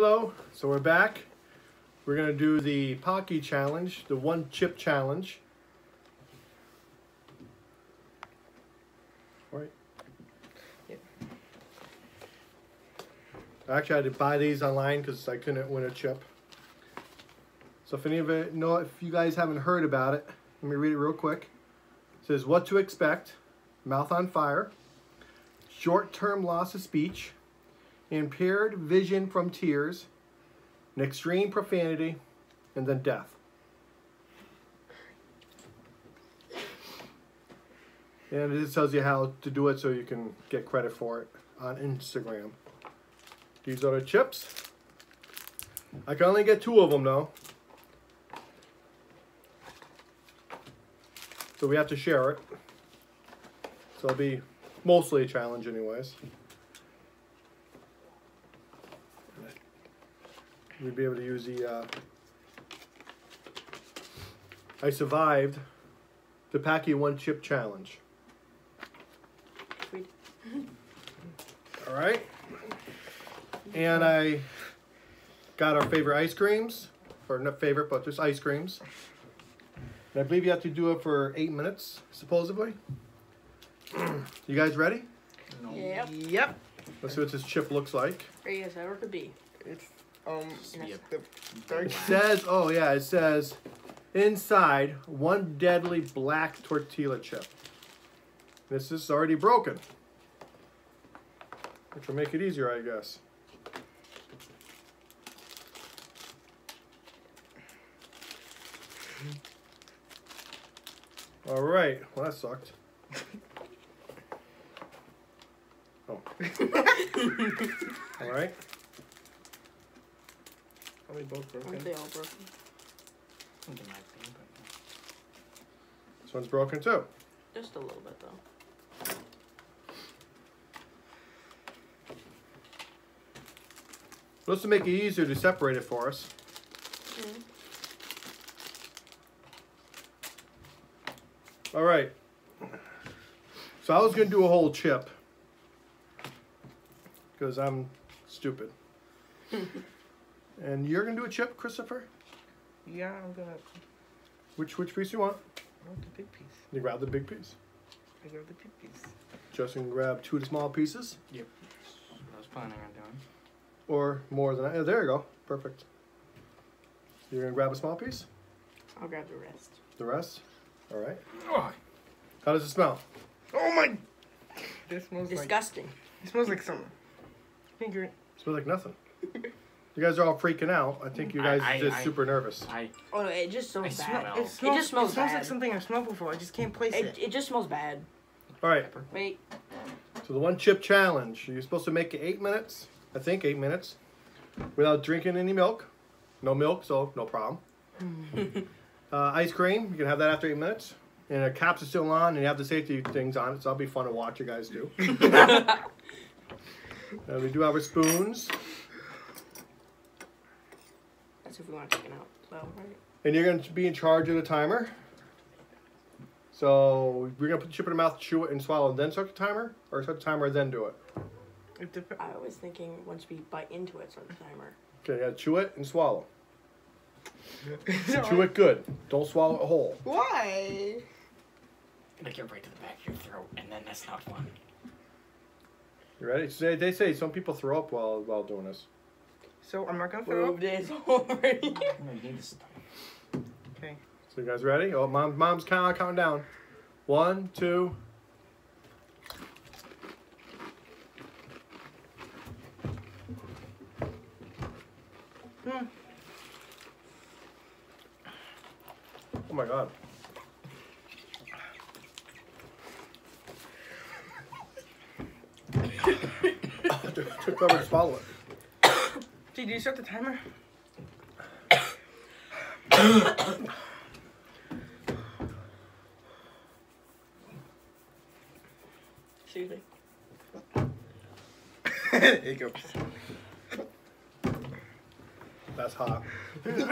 Hello, so we're back. We're gonna do the Paqui challenge, the one chip challenge. Right. Yep. Actually, I had to buy these online because I couldn't win a chip. So if any of it know, if you guys haven't heard about it, let me read it real quick. It says what to expect: mouth on fire, short-term loss of speech, impaired vision from tears, an extreme profanity, and then death. And it tells you how to do it so you can get credit for it on Instagram. These are the chips. I can only get two of them though. So we have to share it. So it'll be mostly a challenge anyways. We'd be able to use the, uh, I survived the Paqui One Chip Challenge. All right. And I got our favorite ice creams, or not favorite, but just ice creams. And I believe you have to do it for eight minutes, supposedly. you guys ready? No. Yep. Yep. Let's see what this chip looks like. Ready as ever could be. It's um the dark. It says, oh yeah, it says inside one deadly black tortilla chip. This is already broken. Which will make it easier, I guess. All right. Well, that sucked. Oh. All right. Are we both Aren't broken? they all broken? Something like that, but- This one's broken too. Just a little bit though. Just to make it easier to separate it for us. Mm. All right. So I was gonna do a whole chip because I'm stupid. and you're gonna do a chip, Christopher? Yeah, I'm gonna. Which which piece you want? I want the big piece. You grab the big piece. I grab the big piece. Justin grab two of the small pieces, Yep. That's what I was planning on doing. or more than that. Yeah, there you go. Perfect. You're gonna grab a small piece. I'll grab the rest. The rest. All right. Oh, How does it smell? oh my! This smells like. Disgusting. It smells like something. Finger it. smells like nothing. You guys are all freaking out. I think you guys I- are just I- super nervous. I Oh no, it just smells I bad. smell- It It smells. just smells It smells bad. like something I've smelled before. I just can't place It, it. it just smells bad. All right. Wait. So the one chip challenge. You're supposed to make it eight minutes. I think eight minutes, without drinking any milk. No milk, so no problem. uh, ice cream. You can have that after eight minutes. And the caps are still on, and you have the safety things on it, so that'll be fun to watch you guys do. uh, we do have our spoons, That's if we want to take it out. Well, right. and you're going to be in charge of the timer. So we're gonna put the chip in the mouth, chew it, and swallow, and then start the timer, or start the timer then do it. It dep- I was thinking once we bite into it, start the timer. Okay, yeah, chew it and swallow. Chew it good. Don't swallow it whole. Why? They get right to the back of your throat, and then that's not fun. You ready? So they, they say some people throw up while while doing this. So I'm not gonna throw Move up. this over you. Okay. So you guys ready? Oh, mom, mom's count, counting down. One, two. Hmm. Oh my god. took took forever to swallow it. Did you start the timer? Excuse me. Hiccups. That's hot. Where's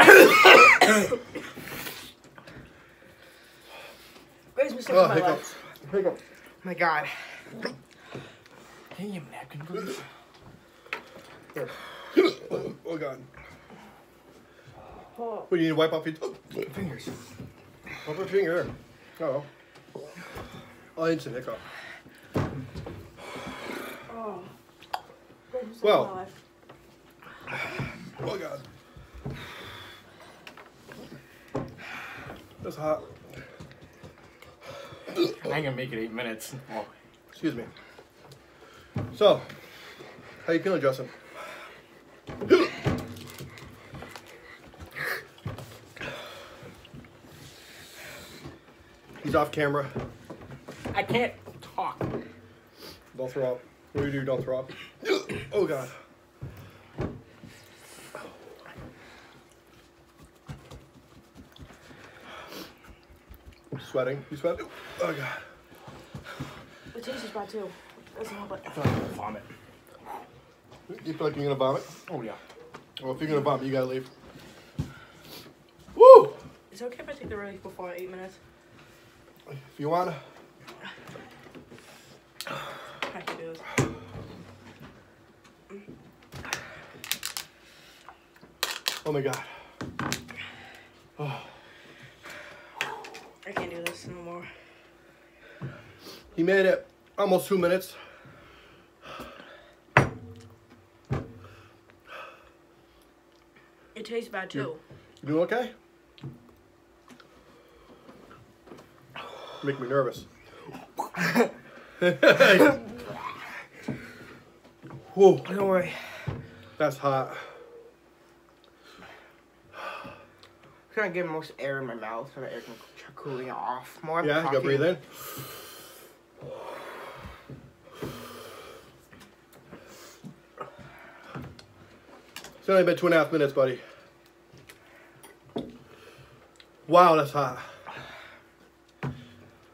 Mr. Oh, my hiccups. Hiccups. My God. Hey, you napkin, please. Oh, Oh god. Oh. What do you need to wipe off your Fingers. wipe your finger? Oh. Oh, instant hiccup. Oh. Grace was Well. alive. Oh god. That's hot. I ain't gonna make it eight minutes. Oh, Excuse me. So, how you feeling, Justin? He's off camera. I can't talk. Don't throw up. What do you do? Don't throw up. Oh god. Sweating. You sweat? Oh god. The taste is bad too. Doesn't help it. I feel like I'm gonna vomit. You feel like you're gonna vomit? Oh yeah. Well, if you're gonna vomit, you gotta leave. Woo! Is it okay if I take the relief before eight minutes? If you wanna. I can do this. Oh my god. Oh. I can't do this no more. He made it almost two minutes. It tastes bad too. You doing okay? Make me nervous. Whoa, Don't worry. that's hot. i trying to get most air in my mouth so the air can c- cooling off more. Yeah, you gotta breathe in. It's only been two and a half minutes, buddy. Wow, that's hot.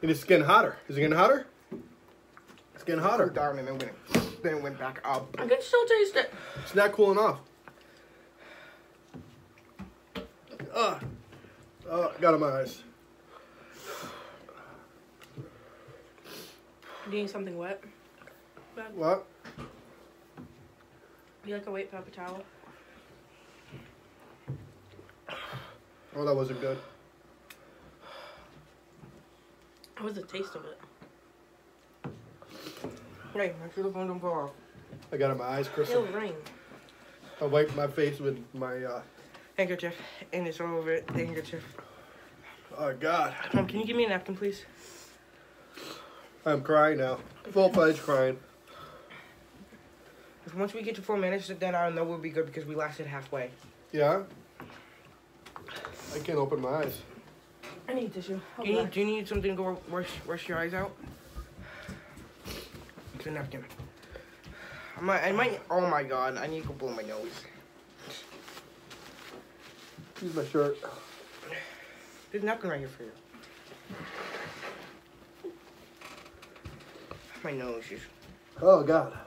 And it's getting hotter. Is it getting hotter? It's getting Cooled hotter. down and then went, then it went back up. I can still taste it. It's not cooling off. Ah. Oh, got it in my eyes. Do you need something wet? Bad? What? Do you like a white paper towel? Oh, that wasn't good. How was the taste of it? Hey, make sure the phone don't blow off. I got it my eyes, Kristen. It'll rain. I wiped my face with my, uh, Handkerchief. And it's all over it. The handkerchief. oh God. Mom, can you give me a napkin, please? I'm crying now. Full fledged crying. If once we get to four minutes, then I don't know we'll be good because we lasted halfway. Yeah? I can't open my eyes. I need tissue. Do you, need, do you need something to go wash, wash your eyes out? It's a napkin. I might, I might, oh my god, I need to go blow my nose. Use my shirt. There's a napkin right here for you. My nose is. Oh God.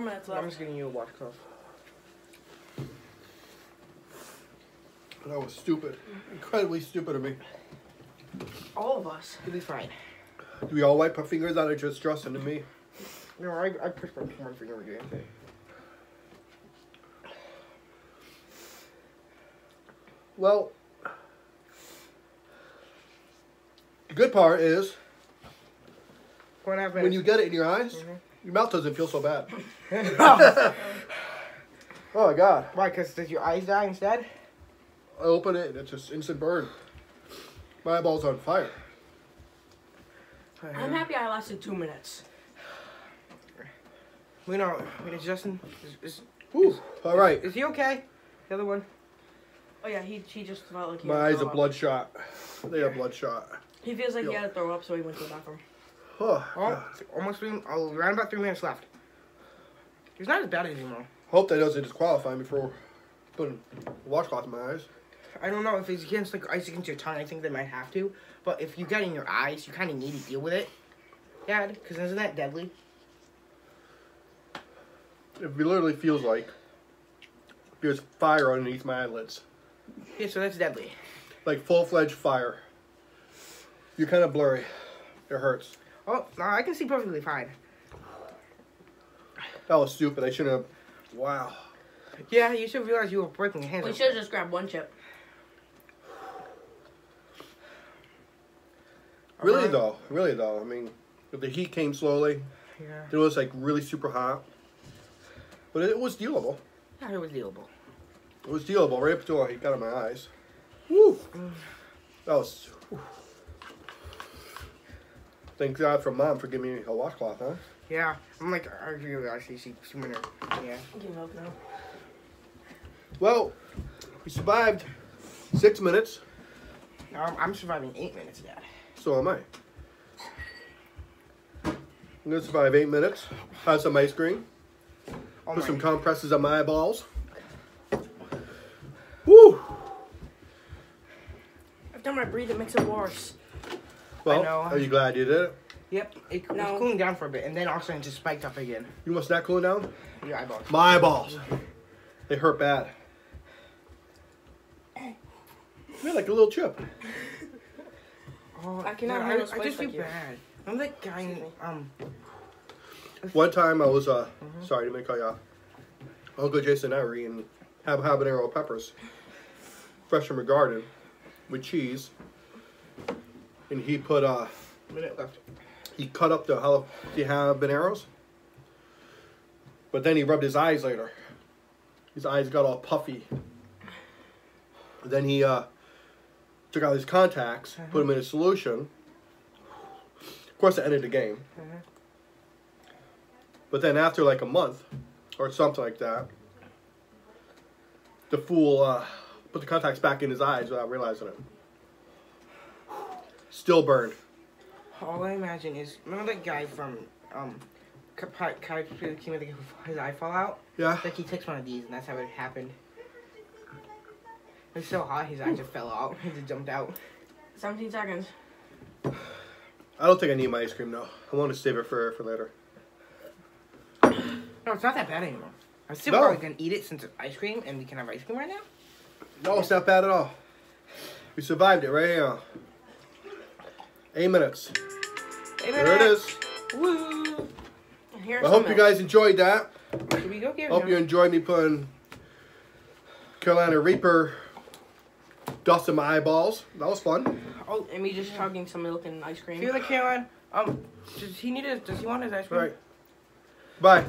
Four minutes I'm just getting you a washcloth. That was stupid. Incredibly stupid of me. All of us. You'll be fine. Do we all wipe our fingers out or just Justin and me? No, I, I pushed my one finger again. Well, the good part is Four and a half when you get it in your eyes, Mhm. Your mouth doesn't feel so bad. Oh my God. Why? Because does your eyes die instead? I open it and it's just instant burn. My eyeball's on fire. I'm happy I lasted two minutes. We know. Wait, is Justin? Is, is, Whew. All right. is he okay? The other one? Oh yeah, he he just felt like he My had eyes are bloodshot. They are bloodshot. He feels like he had to throw up, so he went to the bathroom. Oh, Oh, almost three. Oh, around about three minutes left. He's not as bad anymore. Hope that doesn't disqualify me for putting a washcloth in my eyes. I don't know if it's against like ice against your tongue. I think they might have to. But if you get in your eyes, you kind of need to deal with it, Dad. Because isn't that deadly? It literally feels like there's fire underneath my eyelids. Yeah, so that's deadly. Like full fledged fire. You're kind of blurry. It hurts. Oh, no, I can see perfectly fine. That was stupid. I shouldn't have. Wow. Yeah, you should realize you were breaking your hands. We should have just grabbed one chip. Really Alright. though, really though. I mean, the heat came slowly. Yeah. It was like really super hot, but it was dealable. Yeah, it was dealable. It was dealable right up until I got in my eyes. Woo! That was. whew. Thank God for mom for giving me a washcloth, huh? Yeah, I'm like, I really actually see sooner. Yeah. Give up now. Well, we survived six minutes. Um, I'm surviving eight minutes, Dad. So am I. I'm gonna survive eight minutes. Have some ice cream. Oh Put my. some compresses on my eyeballs. Woo! Every time I breathe, it makes it worse. Well, know. are you glad you did it? Yep, it was cooling down for a bit, and then all of a sudden it just spiked up again. You must not cooling down? Your eyeballs. My eyeballs. They hurt bad. They're like a little chip. Oh, I cannot Dad, handle I, I spice just feel like you. bad. I'm that guy in, um, One time I was, uh, Mm-hmm. sorry to make cut you off. Uncle Jason and I were eating hab- habanero peppers, fresh from a garden, with cheese. And he put, uh, minute left. he cut up the, habaneros. But then he rubbed his eyes later. His eyes got all puffy. Then he uh, took out his contacts, put them in a solution. Of course, it ended the game. Mhm. But then after like a month or something like that, the fool uh, put the contacts back in his eyes without realizing it. Still burned. All I imagine is, remember that guy from, um, Kai Kai came with his eye fall out? Yeah. Like he takes one of these, and that's how it happened. It's so hot, his eye just fell out. He just jumped out. 17 seconds. I don't think I need my ice cream now. I want to save it for for later. No, it's not that bad anymore. I'm still No. probably gonna eat it since it's ice cream, and we can have ice cream right now. No, it's not bad at all. We survived it right here. Eight minutes. There it is. Woo! Here's I hope some you guys enjoyed that. Should we go get Hope you enjoyed me putting Carolina Reaper dust in my eyeballs. That was fun. Oh, and me just chugging some milk and ice cream. Feel like Caroline? Um, does he need a? Does he want his ice cream? right. Bye.